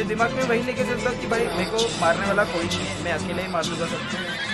मेरे दिमाग में वही लेके चलता कि भाई मेरे को मारने वाला कोई नहीं है, मैं अकेले ही मार दूँगा सबको